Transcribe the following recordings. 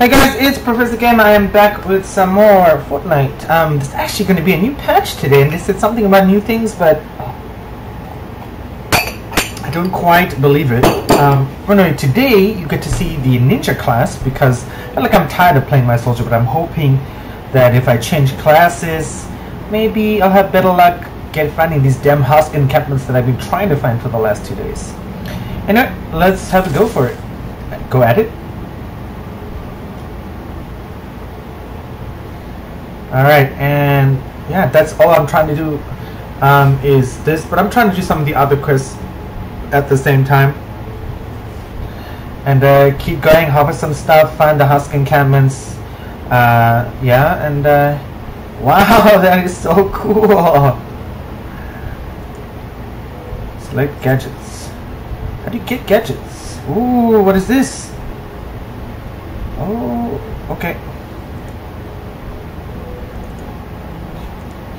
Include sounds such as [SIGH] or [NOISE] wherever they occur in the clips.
Hey guys, it's Professor Gamer. I am back with some more Fortnite. Um, there's actually going to be a new patch today, and they said something about new things, but I don't quite believe it. Um, anyway, today you get to see the ninja class because I like I'm tired of playing my soldier, but I'm hoping that if I change classes, maybe I'll have better luck get finding these damn husk encampments that I've been trying to find for the last two days. Anyway, let's have a go for it. Go at it. All right, and yeah, that's all I'm trying to do um, is this, but I'm trying to do some of the other quests at the same time. And uh, keep going, harvest some stuff, find the husk encampments. Uh, yeah, and uh, [LAUGHS] wow, that is so cool. Select gadgets. How do you get gadgets? Ooh, what is this? Oh, okay.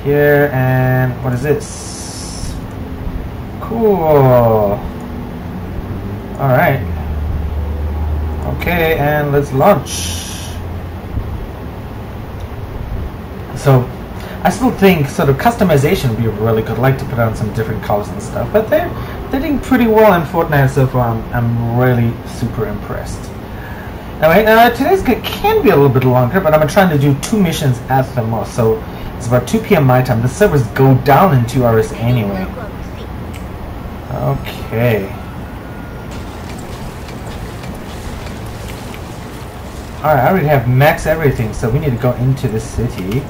Here and what is this? Cool. Alright okay and let's launch. So I still think sort of customization would be really good. Like to put on some different colors and stuff but they're they're doing pretty well in Fortnite so far. I'm, I'm really super impressed Anyway, uh, today's can be a little bit longer, but I'm trying to do two missions at the most. So it's about 2 p.m. my time. The servers go down in two hours anyway. Okay. Alright, I already have max everything, so we need to go into the city.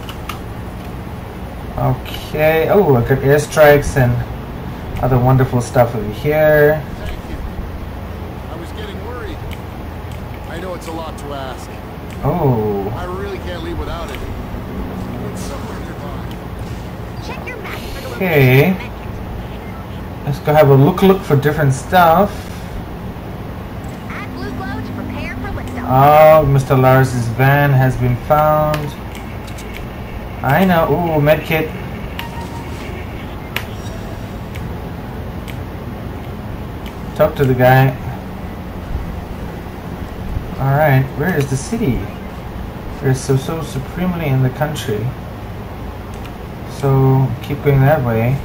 Okay. Oh, I got airstrikes and other wonderful stuff over here. Thank you. I was getting worried. I know it's a lot to ask. Oh. I really can't leave without it. It's somewhere nearby. Check your map for the Okay. location of the Let's go have a look look for different stuff. Add BluGlo to prepare for liftoff. Oh, Mr. Lars's van has been found. I know. Ooh, medkit. Talk to the guy. Alright, where is the city? We're so, so supremely in the country. So, keep going that way.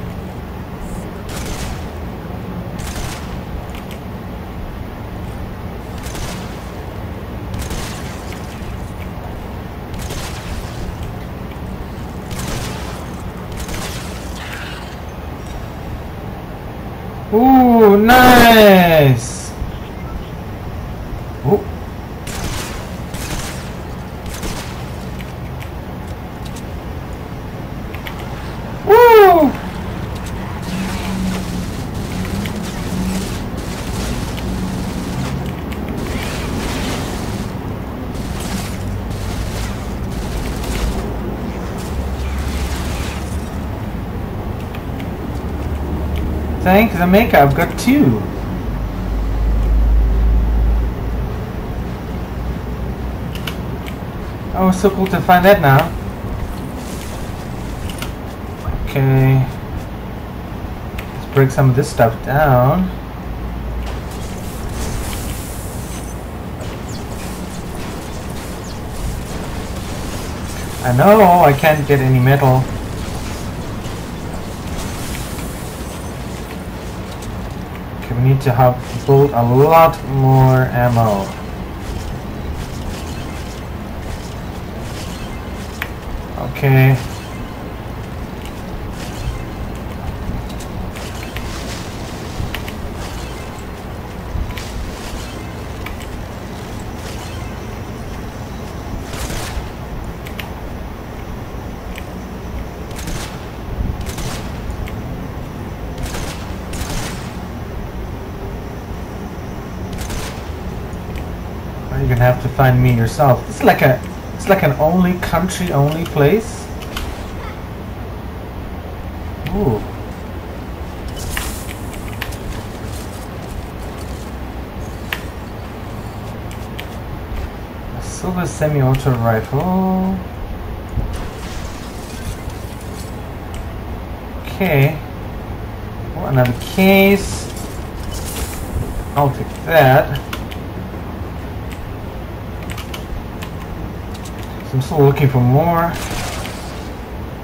Ooh, nice! Ooh. Woo! The I've got two. Oh, so cool to find that now. Okay. Let's break some of this stuff down. I know, I can't get any metal. Okay, we need to have build a lot more ammo. Okay. Find me yourself. It's like a, it's like an only country only place. Ooh. A silver semi-auto rifle. Okay. Oh, another case. I'll take that. I'm still looking for more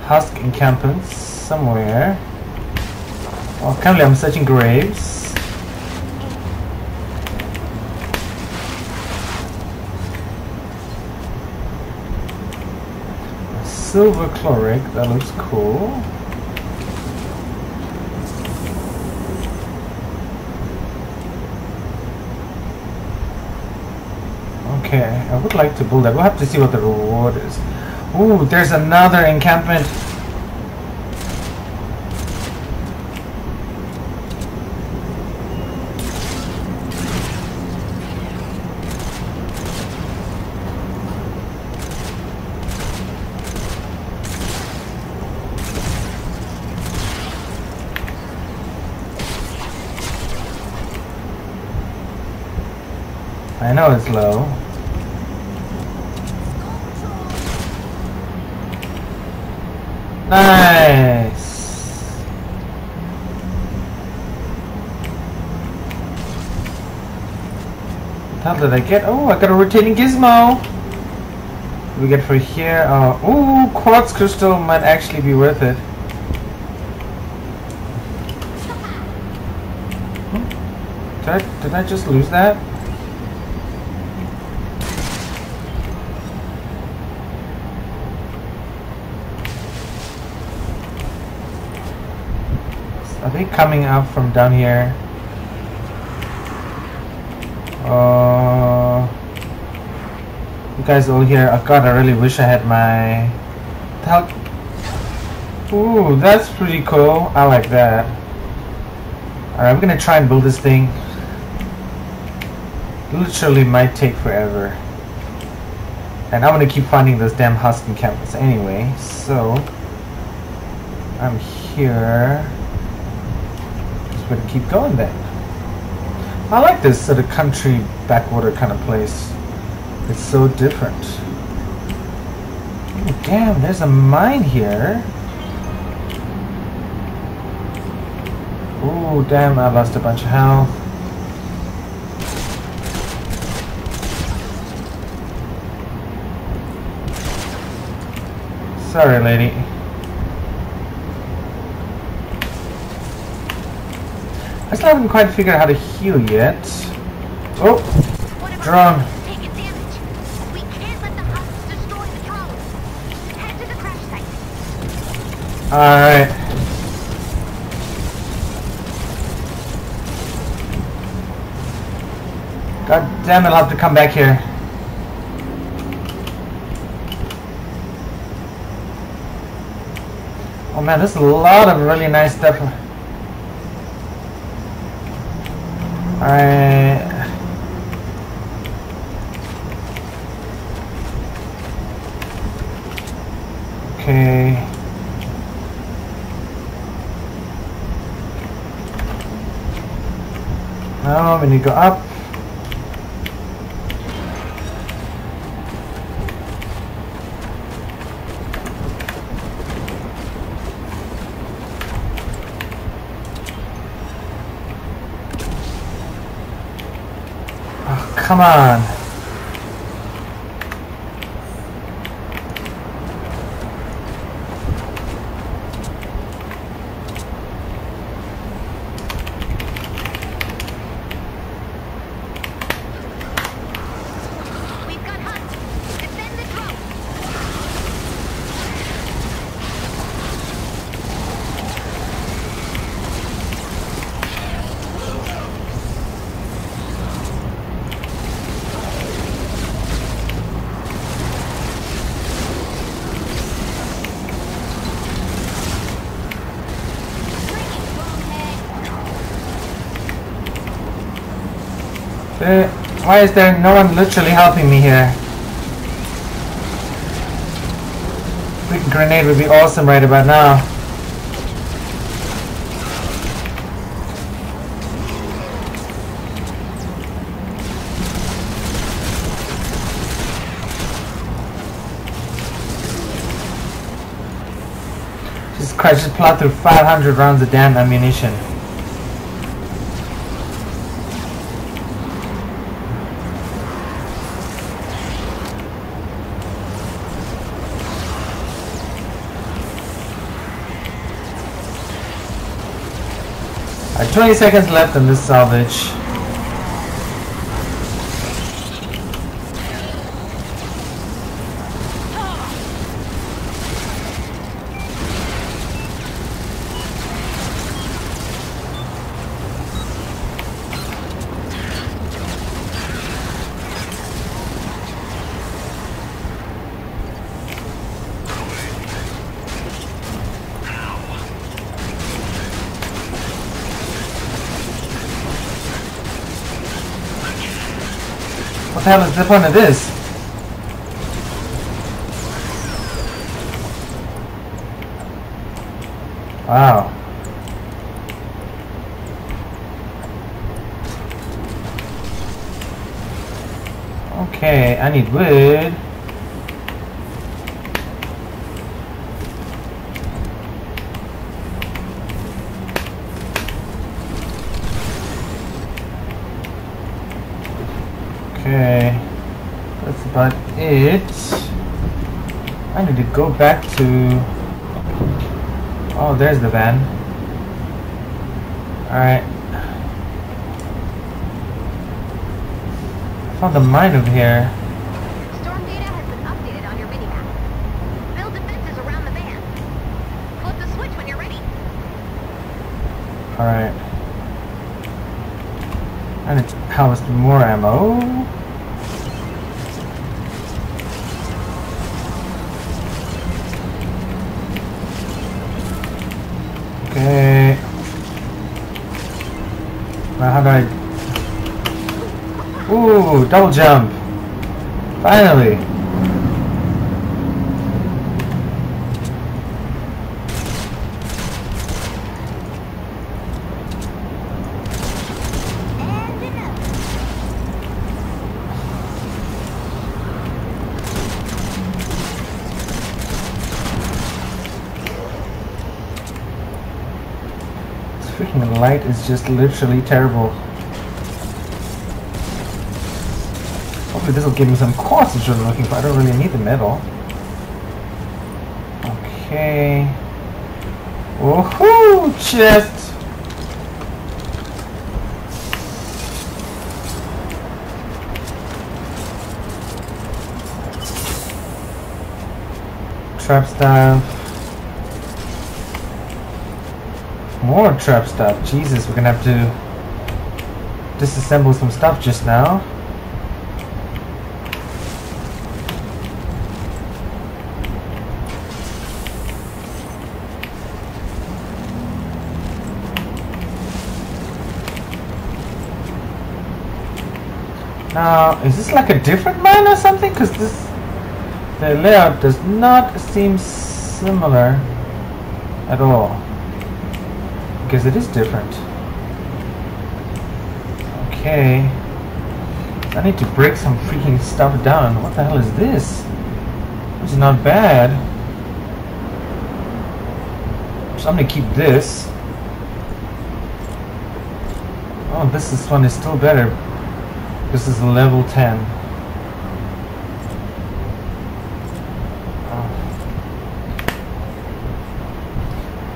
husk encampments somewhere. Well, currently I'm searching graves. Silver chloric, that looks cool. Okay, I would like to build that. We'll have to see what the reward is. Ooh, there's another encampment. I know it's low. Nice. What did I get? Oh, I got a rotating gizmo. We get for here? Uh, ooh, quartz crystal might actually be worth it. Hmm? Did I, did I just lose that? They coming up from down here? Uh, you guys all here? Oh god, I really wish I had my... Hell? Ooh, that's pretty cool. I like that. Alright, I'm gonna try and build this thing. Literally might take forever. And I'm gonna keep finding those damn husk encampments anyway, so... I'm here. Gonna keep going then. I like this sort of country backwater kind of place. It's so different. Oh, damn, there's a mine here. Oh, damn, I lost a bunch of health. Sorry, lady. I still haven't quite figured out how to heal yet. Oh, Drone. alright. God damn it, I'll have to come back here. Oh man, there's a lot of really nice stuff. Alright. Okay. Now need to go up. Oh, come on. Why is there no one literally helping me here? Freaking grenade would be awesome right about now. Jesus Christ, just plowed through 500 rounds of damn ammunition. 20 seconds left on this salvage. The hell is the point of this? Wow. Okay, I need wood. Okay, that's about it. I need to go back to. Oh, there's the van. Alright. Found the mine over here. Storm data has been updated on your minimap. Build defenses around the van. Flip the switch when you're ready. Alright. I need to harvest more ammo. Okay. Now how do I... Double jump! Finally! This freaking light is just literally terrible. Hopefully this will give me some which I'm looking for. I don't really need the metal. Okay. Woohoo! Chest! Trap stuff. More trap stuff. Jesus, we're gonna have to disassemble some stuff just now. Now, is this like a different mine or something? Because this, the layout does not seem similar at all. Because it is different. Okay. I need to break some freaking stuff down. What the hell is this? It's not bad. So I'm gonna keep this. Oh, this is one is still better. This is level 10. Oh.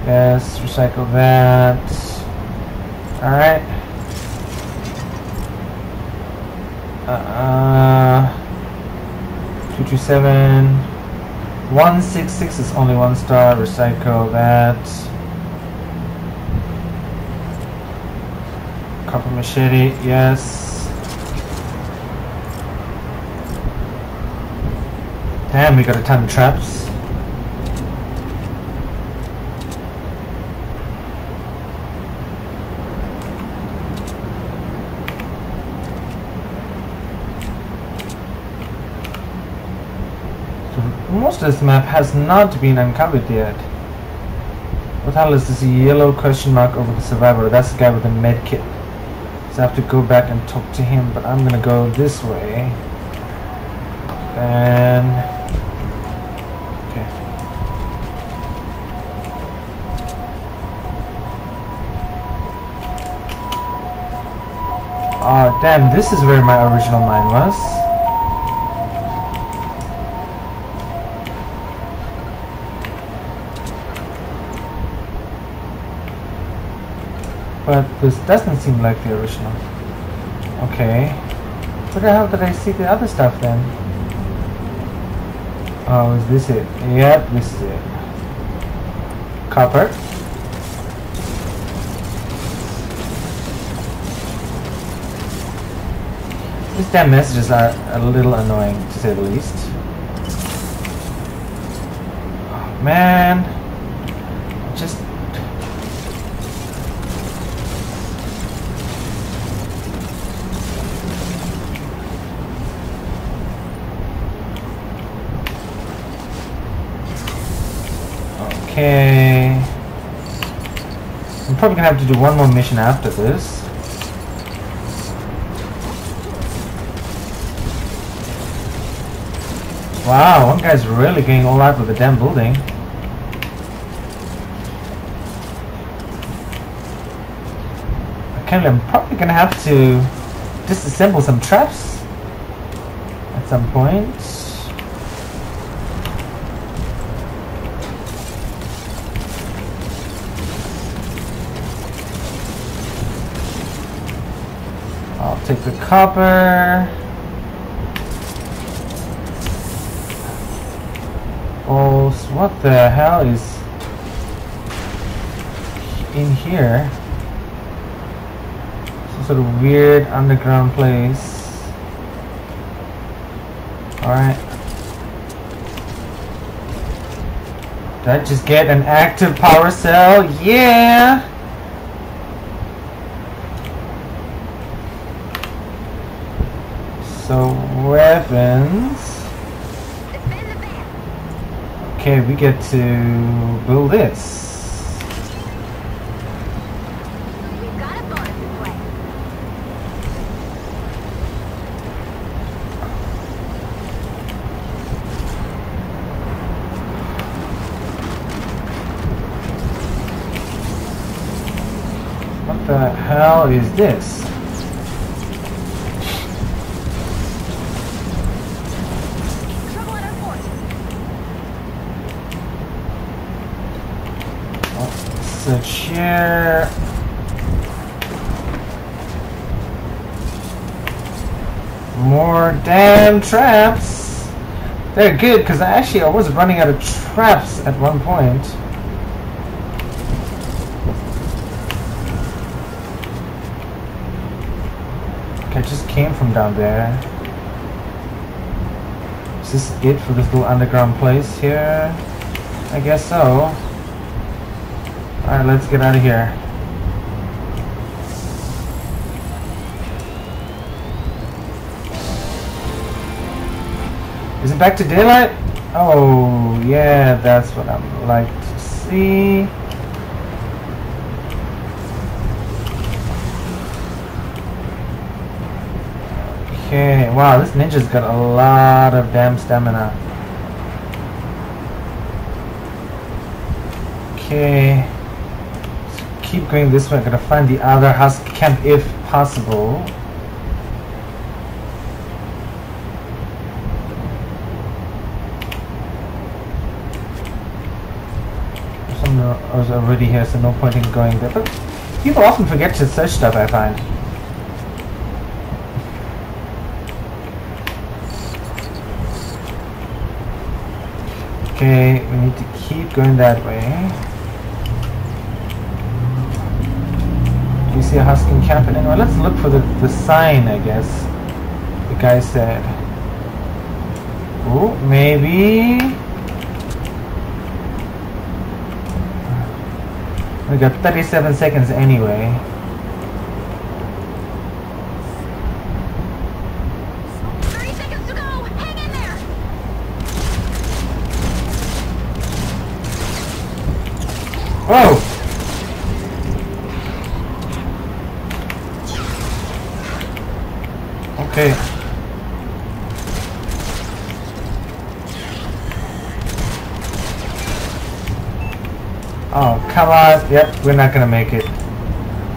Yes, recycle that. Alright. Uh, 227. 166 is only one star. Recycle that. Copper machete, yes. Damn, we got a ton of traps. Most of this map has not been uncovered yet. What the hell is this yellow question mark over the survivor? That's the guy with the med kit. So I have to go back and talk to him, but I'm gonna go this way. Then damn, this is where my original mine was. But this doesn't seem like the original. Okay. Where the hell did I see the other stuff then? Oh, is this it? Yep, this is it. Copper. These damn messages are uh, a little annoying, to say the least. Oh, man. Just... Okay. I'm probably gonna have to do one more mission after this. Wow, one guy's really going all out with the damn building. Okay, I'm probably gonna have to disassemble some traps at some point. I'll take the copper. What the hell is in here? Some sort of weird underground place. Alright. Did I just get an active power cell? Yeah! So, weapons. Defend the van. Okay, we get to build this. What the hell is this? Search chair. More damn traps. They're good because actually I was running out of traps at one point. I just came from down there. Is this it for this little underground place here? I guess so. Alright, let's get out of here. Is it back to daylight? Oh, yeah, that's what I'd like to see. Okay, wow, this ninja's got a lot of damn stamina. Okay. Keep going this way. I'm gonna find the other husk camp if possible. Someone was already here, so no point in going there. But people often forget to search stuff, I find. Okay, we need to keep going that way. You see a Huskin camp anywhere? Let's look for the, the sign, I guess. The guy said. Oh, maybe. We got 37 seconds anyway. We're not gonna make it.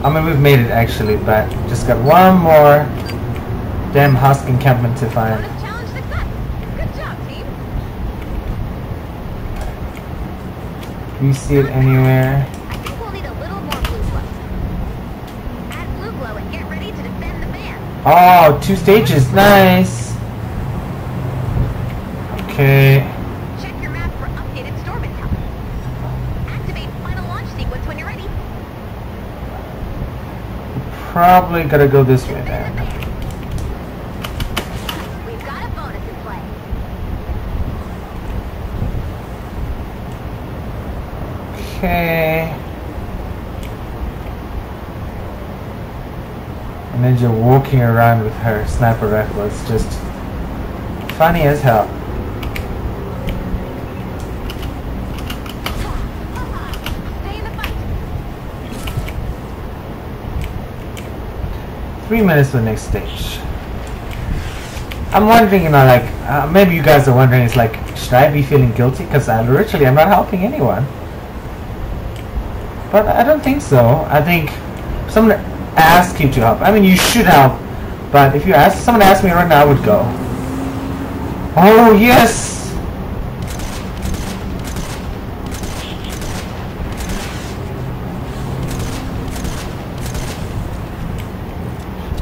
I mean, we've made it actually, but just got one more damn husk encampment to find. Do you see it anywhere? Oh, two stages, nice! Probably gotta go this way then. We've got a bonus in play. Okay. And then you're walking around with her sniper rifle. It's just funny as hell. Stay in the fight. Three minutes for the next stage. I'm wondering, you know, like, uh, maybe you guys are wondering, it's like, should I be feeling guilty? Because I literally am not helping anyone. But I don't think so. I think someone asked you to help. I mean, you should help. But if you ask, someone asked me right now, I would go. Oh, yes!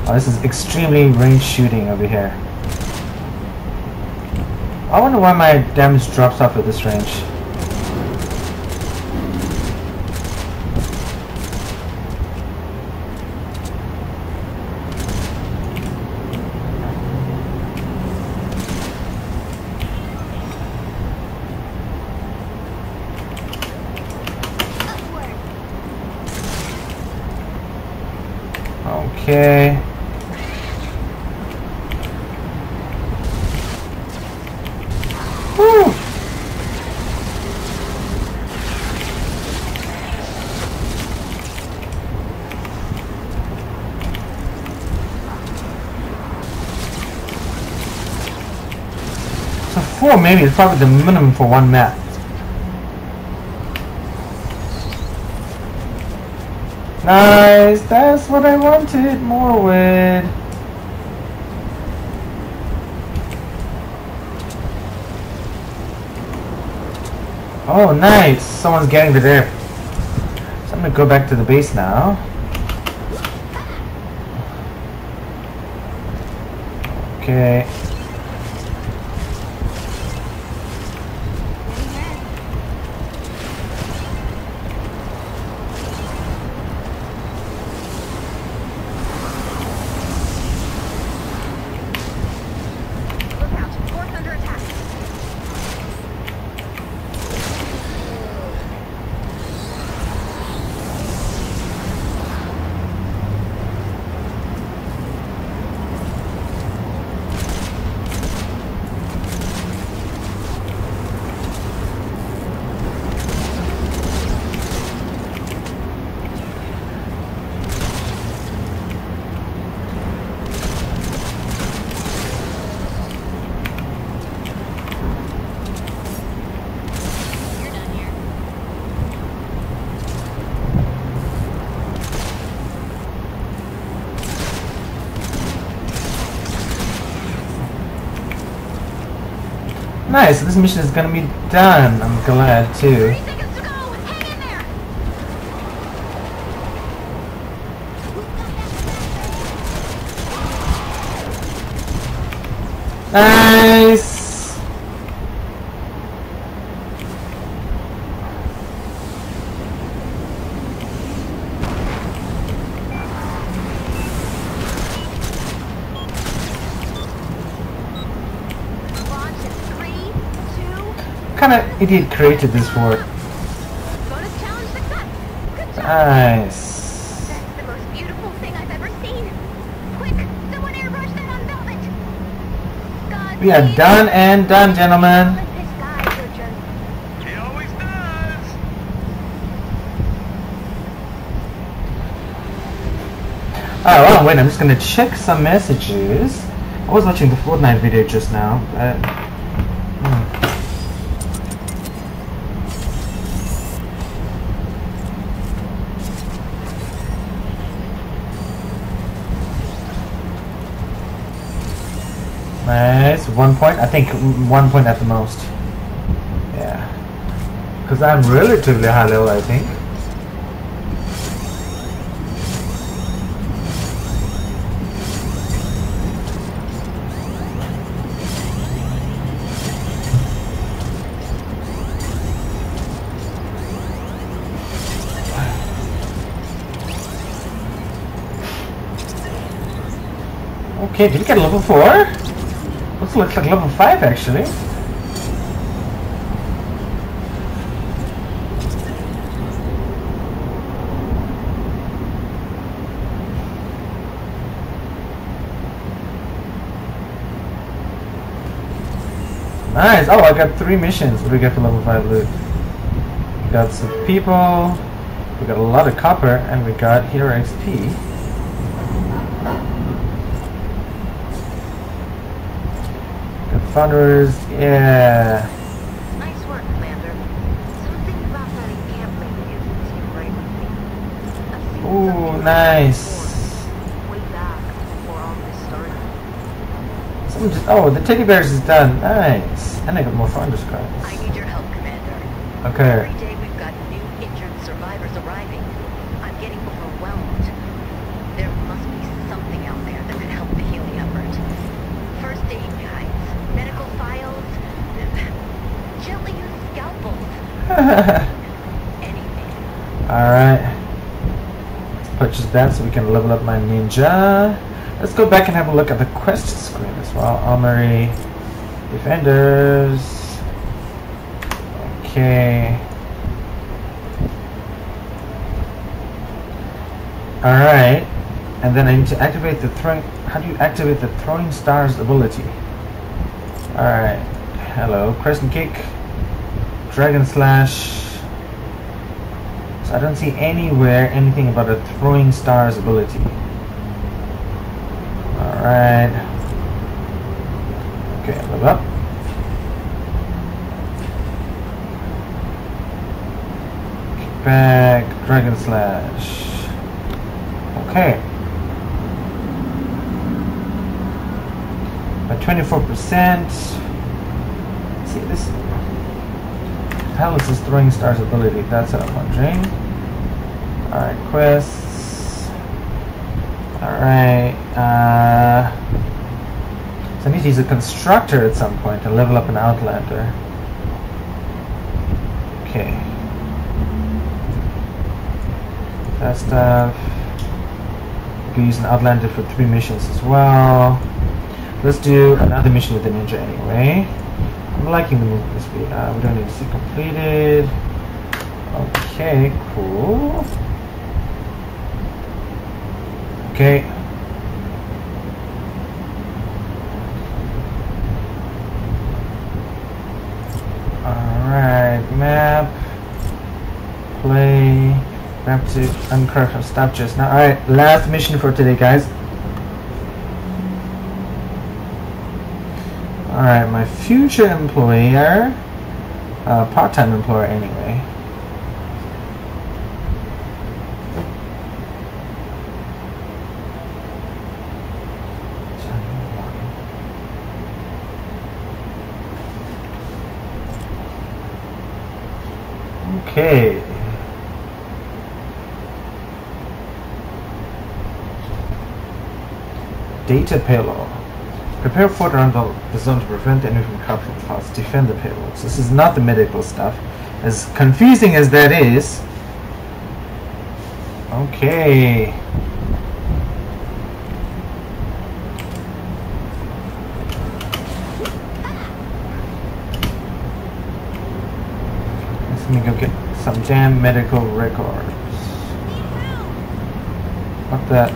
Oh, this is extremely range shooting over here. I wonder why my damage drops off at this range. Maybe it's probably the minimum for one map. Nice, that's what I wanted, more wood. Oh, nice, someone's getting to there. So I'm gonna go back to the base now. Nice, this mission is gonna be done. I'm glad too. 30 seconds to go. Hang in there. Nice. Launch in three, two. kind of idiot created this for? Bonus challenge success. Good job. Nice. That's the most beautiful thing I've ever seen. Quick, someone airbrush created this Velvet. Nice. We are done and done, gentlemen. Oh, well, wait, I'm just gonna check some messages. I was watching the Fortnite video just now. Nice. One point? I think one point at the most. Yeah. Because I'm relatively high level, I think. Okay, did you get level 4? Looks, looks like level 5 actually. Nice! Oh, I got three missions. What do we get for level 5 loot? We got some people, we got a lot of copper, and we got hero XP. Founders, yeah. Nice work, Commander. Something about that encampment isn't seem right with me. I've seen some Ooh, nice. Way back before all this started. Someone just, oh, the teddy bears is done. Nice. And I got more founders I need your help, Commander. Okay. Every day we've got new injured survivors arriving. I'm getting overwhelmed. There must be something out there that could help the healing effort. First aid guides, medical files, gently used scalpels, anything. Alright. Let's purchase that so we can level up my ninja. Let's go back and have a look at the quest screen as well. Armory, defenders. Okay. Alright. And then I need to activate the throwing. How do you activate the throwing stars ability? Alright. Hello. Crescent kick. Dragon slash. So I don't see anywhere anything about a throwing stars ability. Alright. Okay, level up. Back, Dragon Slash. Okay. By 24%. See this hell is throwing stars ability? That's what I'm. Alright, quests. Alright, uh. So I need to use a constructor at some point to level up an outlander. Okay. That stuff. We can use an outlander for three missions as well. Let's do another mission with the ninja anyway. I'm liking movement speed. Uh, we don't need to see completed. Okay, cool. Okay. Alright, map. Play. Map to uncraft stop just now. Alright, last mission for today, guys. Alright, my future employer, uh, part-time employer anyway. Okay. Data payload. Prepare for the, zone to prevent the from capturing the files. Defend the payloads. This is not the medical stuff. As confusing as that is. Okay. Let me go get some damn medical records. What the?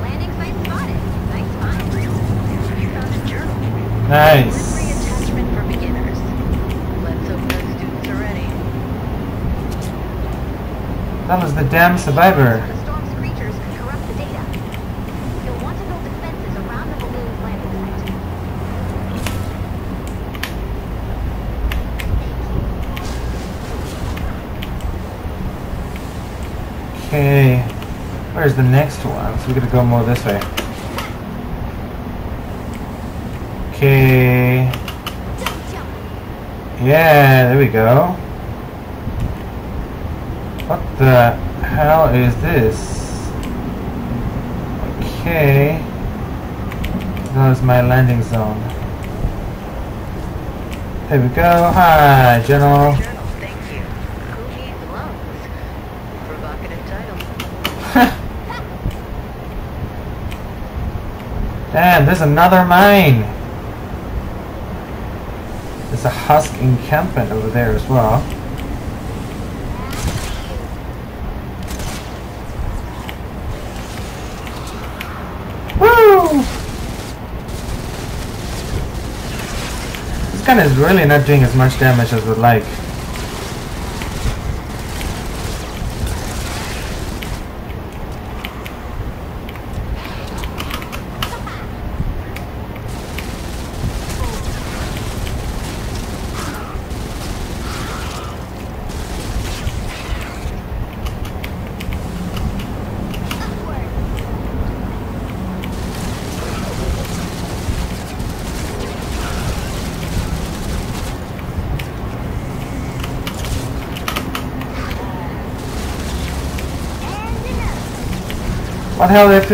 Landing site spotted. Nice find. You found a journal. Free Nice. attachment for beginners. Let's hope those students are ready. That was the damn survivor. The storm's creatures can corrupt the data. You'll want to build defenses around the balloon's landing site. Okay. Where's the next one? So we gotta go more this way. Okay. Yeah, there we go. What the hell is this? Okay. That is my landing zone. There we go. Hi, General. [LAUGHS] Damn, there's another mine. Husk encampment over there as well. Woo! This gun is really not doing as much damage as we'd like.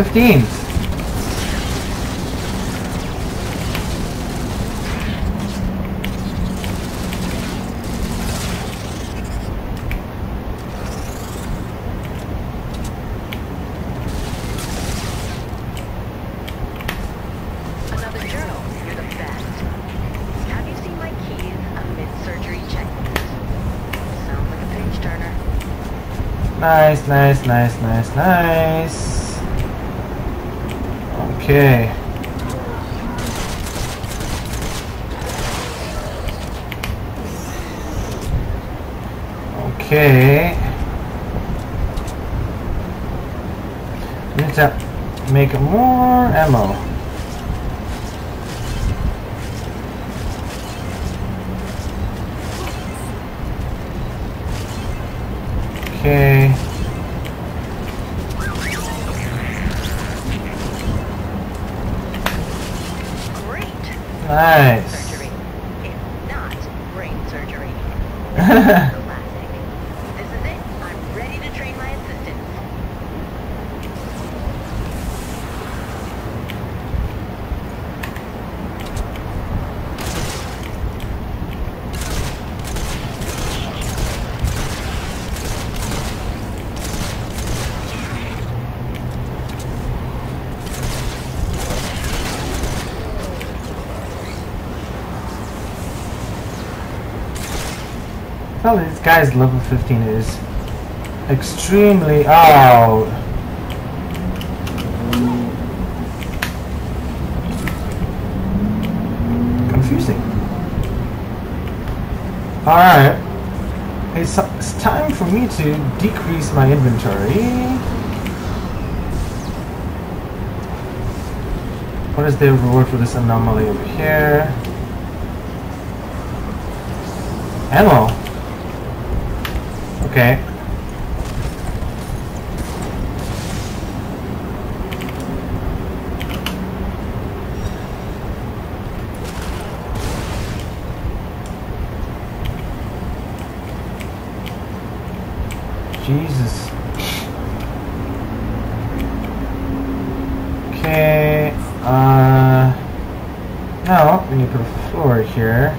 15. Nice, nice, nice, nice, nice. Okay. Okay. Need to make more ammo. Nice. Surgery. It's not brain surgery. Classic. This is it. I'm ready to train my assistants. Well, this guy's level 15 is extremely. Oh! Confusing. Alright. It's, it's time for me to decrease my inventory. What is the reward for this anomaly over here? Ammo. Okay. Jesus. Okay. Uh. No, we need to put a floor here.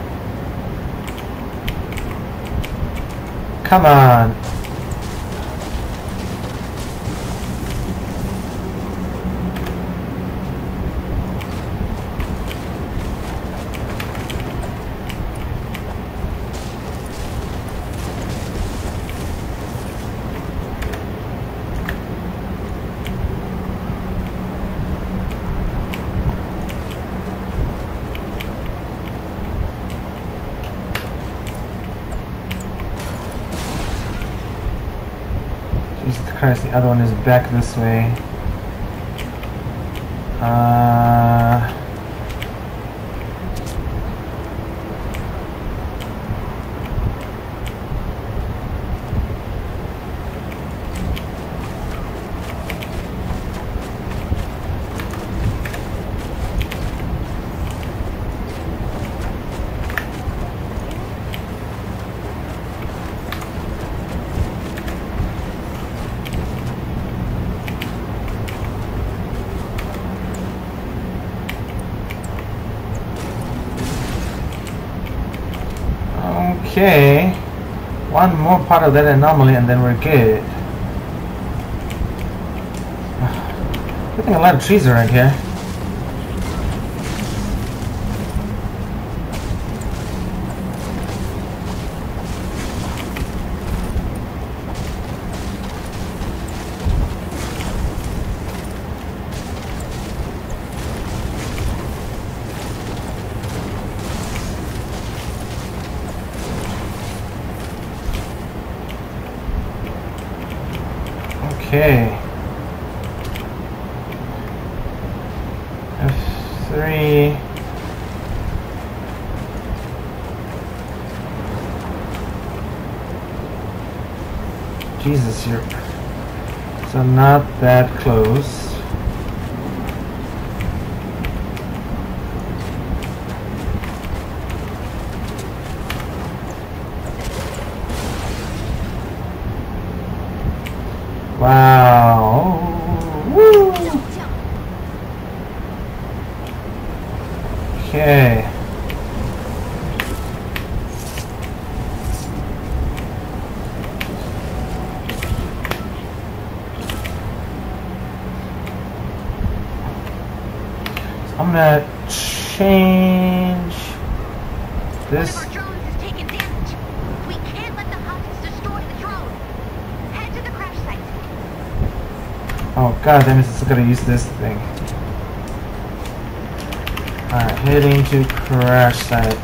Come on. Jesus Christ, the other one is back this way. Uh, okay. One more part of that anomaly and then we're good. Getting a lot of trees around here. Okay. F3. Jesus, you're so not that close. Wow. Woo. Okay. I'm gonna change One this. of our drones has taken damage. We can't let the husks destroy the drone. Head to the crash site. Oh god damn it, it's gonna use this thing. Alright, heading to crash site.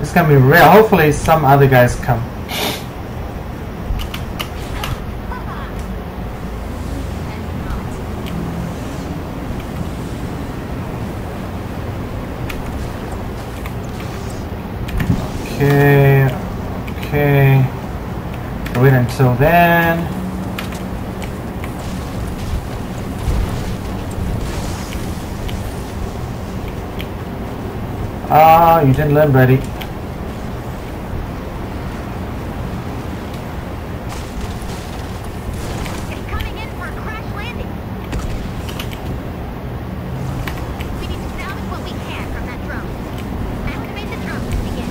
It's gonna be real. Hopefully some other guys come. Okay, okay. Until then. Ah, you didn't learn, buddy. It's coming in for a crash landing. We need to salvage what we can from that drone. Activate the drone to begin.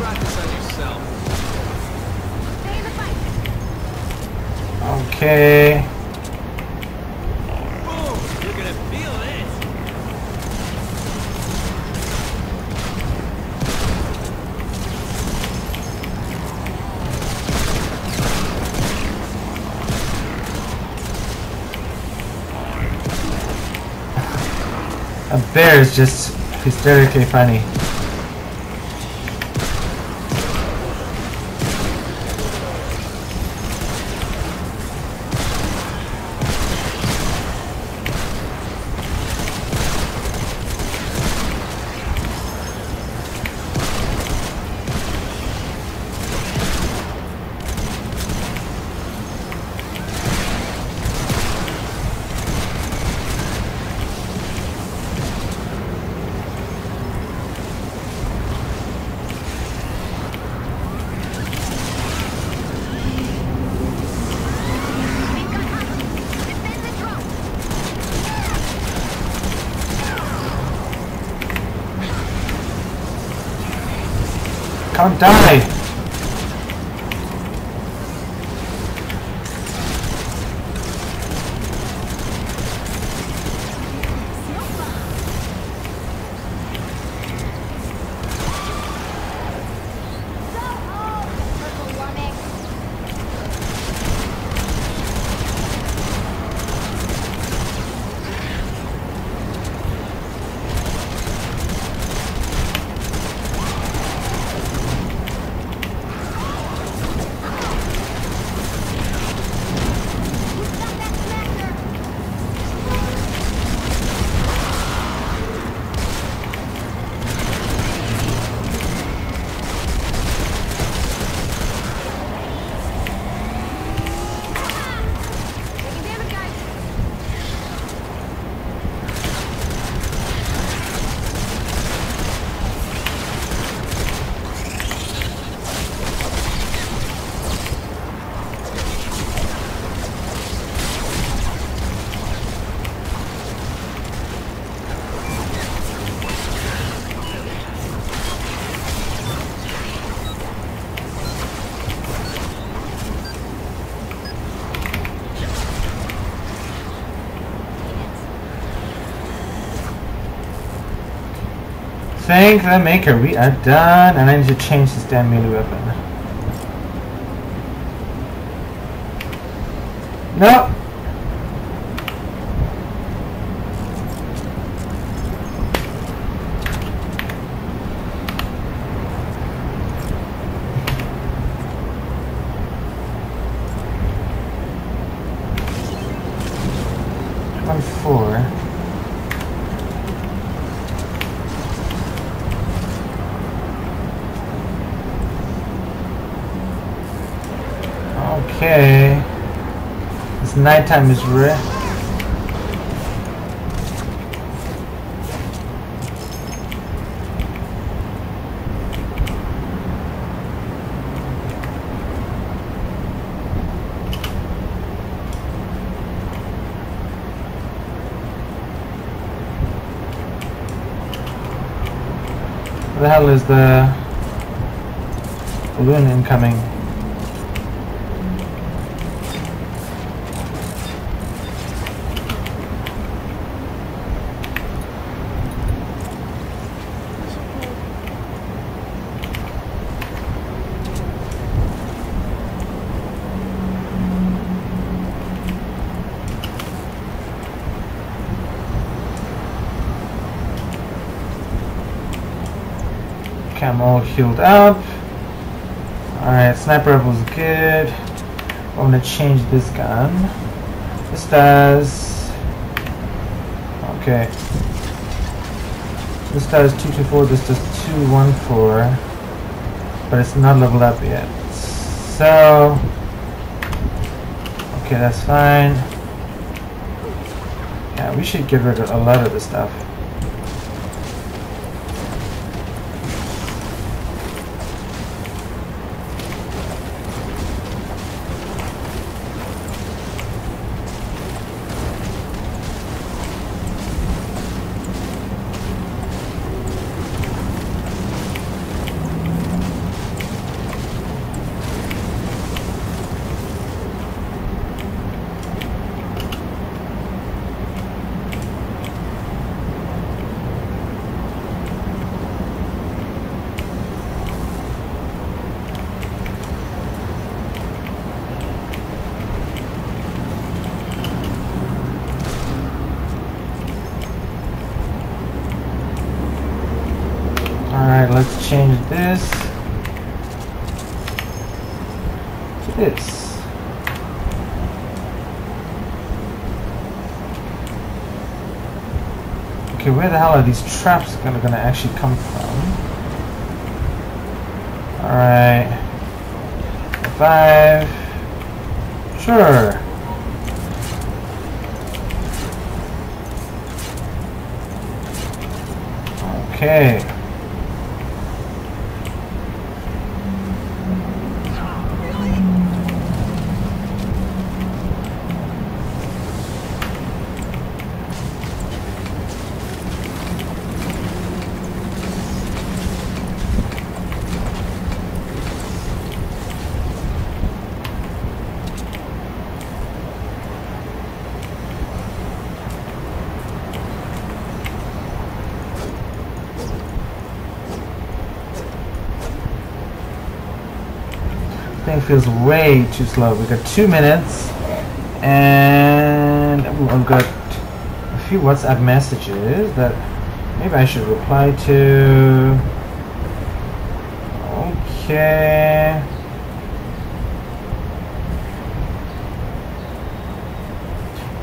Practice on yourself. Stay in the fight. Okay. Boom! You're gonna feel this. A bear is just hysterically funny. Think the maker, we are done, and I need to change this damn melee weapon. No. One four. Okay. It's nighttime is rare. Where the hell is the balloon incoming? Okay, I'm all healed up. Alright, sniper rifle's good. I'm gonna change this gun. This does. Okay. This does 224, this does 214. But it's not leveled up yet. So. Okay, that's fine. Yeah, we should get rid of a lot of this stuff. Alright, let's change this to this. Okay, where the hell are these traps gonna, gonna actually come from? Alright. Five. Sure. Okay. thing feels way too slow. We got two minutes, and I've got a few WhatsApp messages that maybe I should reply to. Okay.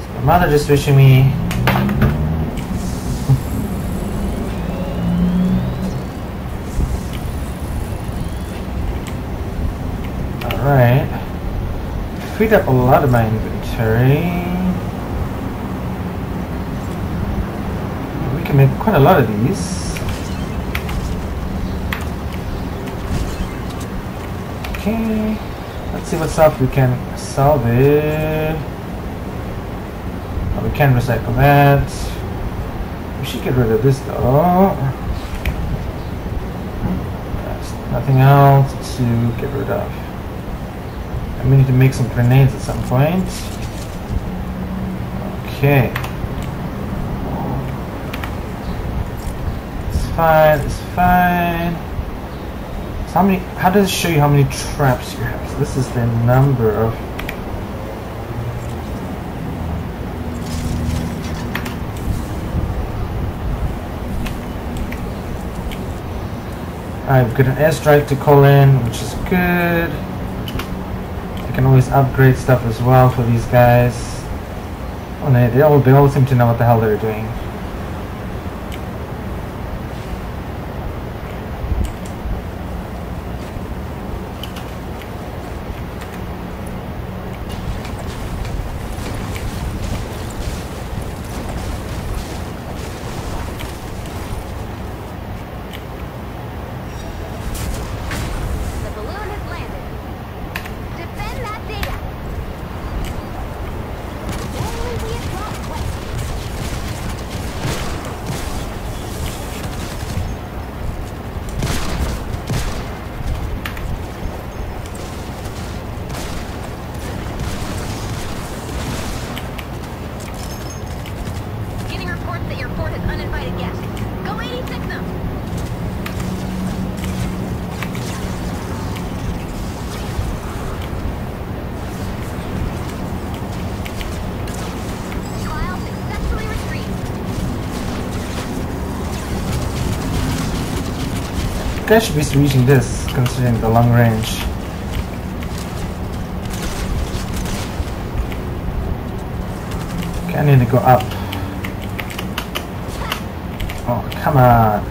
So my mother just wishing me Alright. Freed up a lot of my inventory. We can make quite a lot of these. Okay. Let's see what stuff we can salvage. Oh, we can recycle that. We should get rid of this though. There's nothing else to get rid of. We need to make some grenades at some point. Okay. It's fine, it's fine. So how many, how does it show you how many traps you have? So this is the number of I've got an airstrike to call in, which is good. Can always upgrade stuff as well for these guys. Oh, they, they, all, they all seem to know what the hell they're doing. The balloon has landed. Defend that data. Only we have dropped west. Getting reports that your fort has uninvited guests. Go 86 them! Trial successfully retrieved. Guys should be using this, considering the long range. Okay, I need to go up. Oh, come on.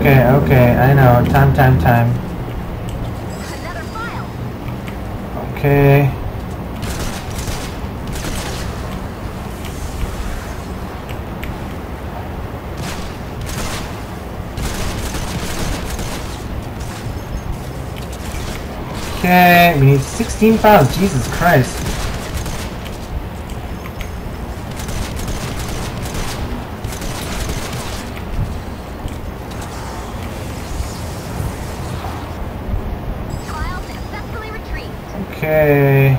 Okay, okay, I know. Time, time, time. Okay. Okay, we need 16 files. Jesus Christ. Trial successfully retrieved. Okay.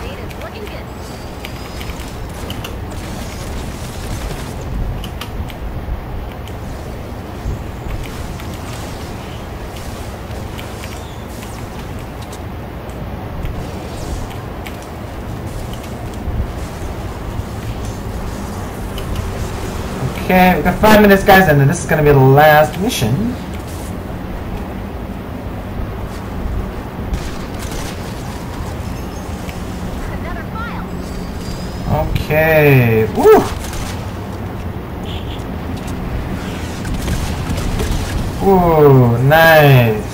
Data's looking good. Okay, we've got five minutes, guys, and then this is gonna be the last mission. Okay. Woo! Ooh, nice.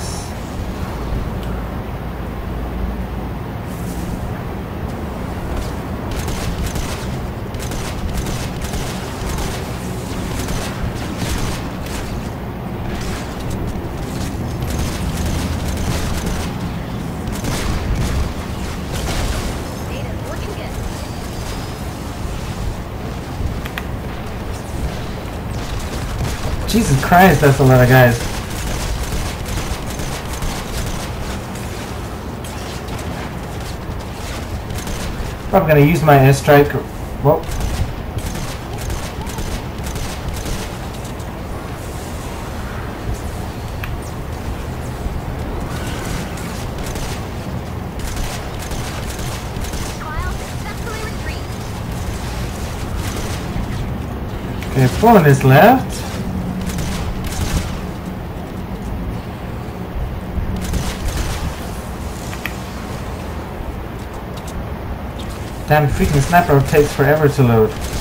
Christ, that's a lot of guys. I'm gonna use my airstrike. Whoa. Okay, four minutes left. Damn freaking sniper takes forever to load.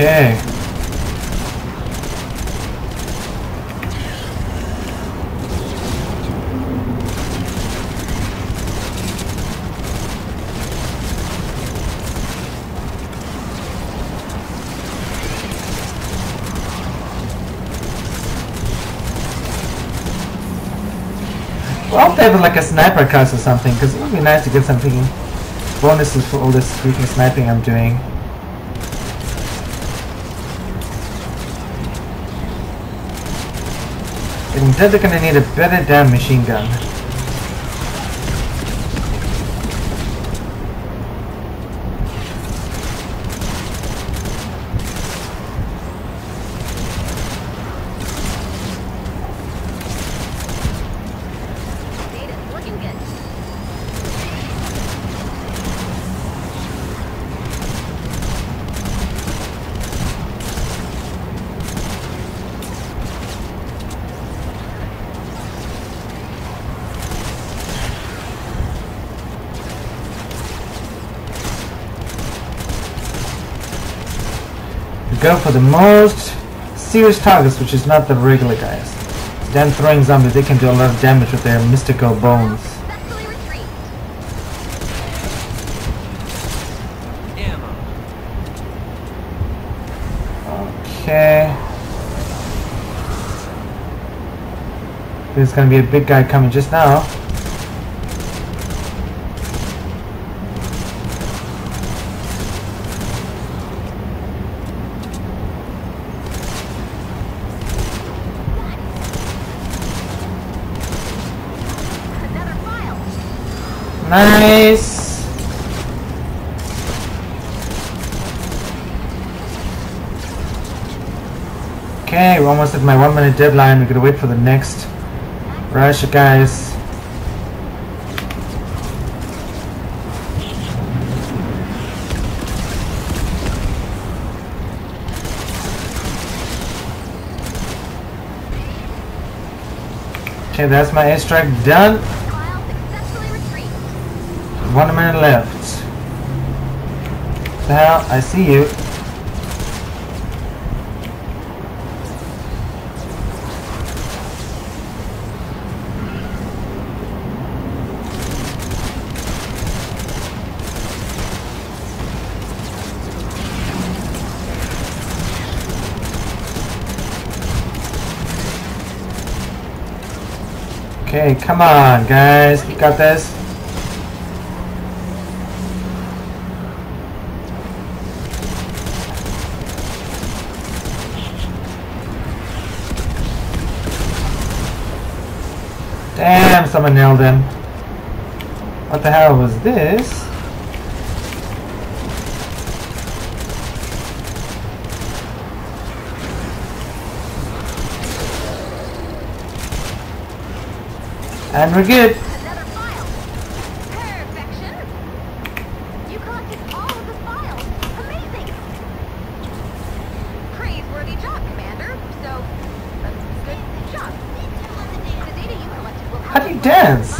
Okay. Well, they have like a sniper class or something, because it would be nice to get something bonuses for all this freaking sniping I'm doing. They're gonna need a better damn machine gun. Go for the most serious targets, which is not the regular guys. Then throwing zombies, they can do a lot of damage with their mystical bones. Okay. There's gonna be a big guy coming just now. Nice. Okay, we're almost at my one minute deadline. We're gonna wait for the next rush, guys. Okay, that's my airstrike done. File successfully retrieved. One minute left. Hell? I see you. Okay, come on, guys. You got this. Someone nailed him. What the hell was this? And we're good. Job, Commander. So, uh, good job. The data you collected will How do you dance?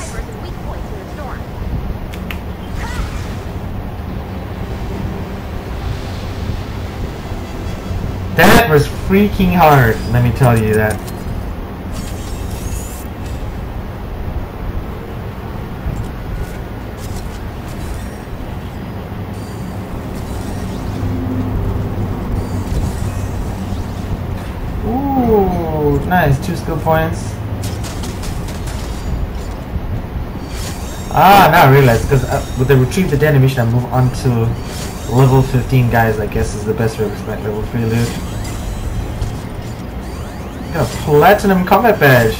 That was freaking hard, let me tell you that. Ooh, nice, two skill points. Ah, now I realize, because uh, with the retrieve the data mission, I move on to level 15 guys, I guess is the best way to expect level 3 loot. Got a platinum combat badge.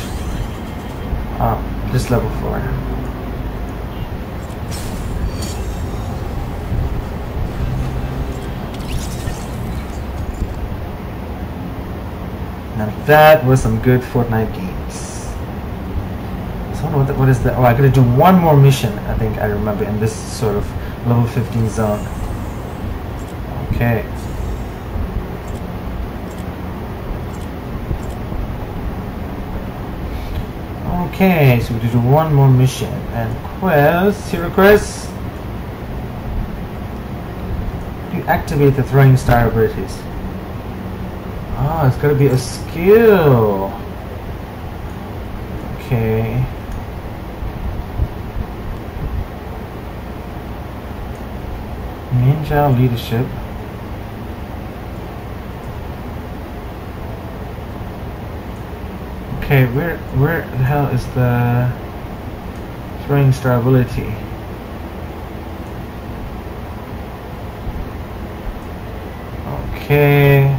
Oh, just level 4. Now that was some good Fortnite games. What, what is that? Oh, I gotta do one more mission, I think I remember, in this sort of level 15 zone. Okay. Okay, so we do one more mission. And quest, hero quest. You activate the throwing star abilities. Oh, it's gotta be a skill. Okay. Ninja leadership. Okay, where where the hell is the throwing star ability? Okay.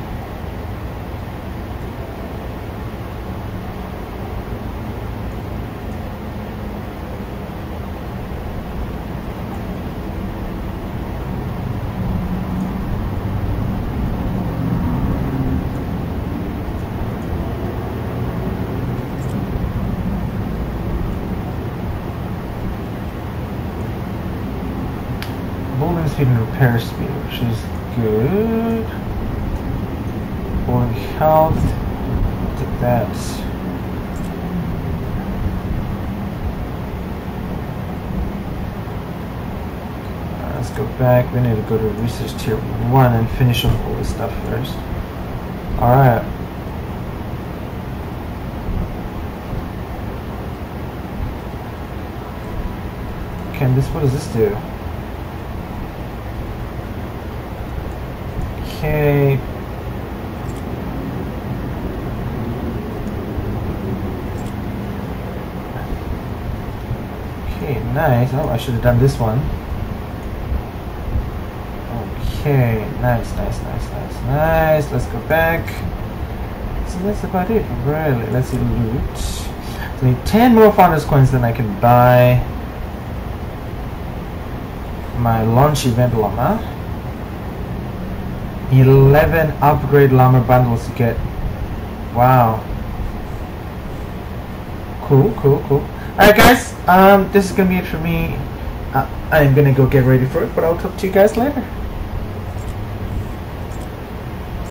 Bowling speed and repair speed, which is good. Bowling health, take that. Let's go back. We need to go to research tier one and finish off all this stuff first. Alright. Can this, what does this do? Okay. Okay, nice. Oh, I should have done this one. Okay, nice, nice, nice, nice, nice. Let's go back. So that's about it, really. Let's see loot. So I need 10 more founders coins than I can buy my launch event llama. 11 upgrade llama bundles to get. Wow. Cool, cool, cool. Alright guys, um, this is gonna be it for me. Uh, I'm gonna go get ready for it, but I'll talk to you guys later.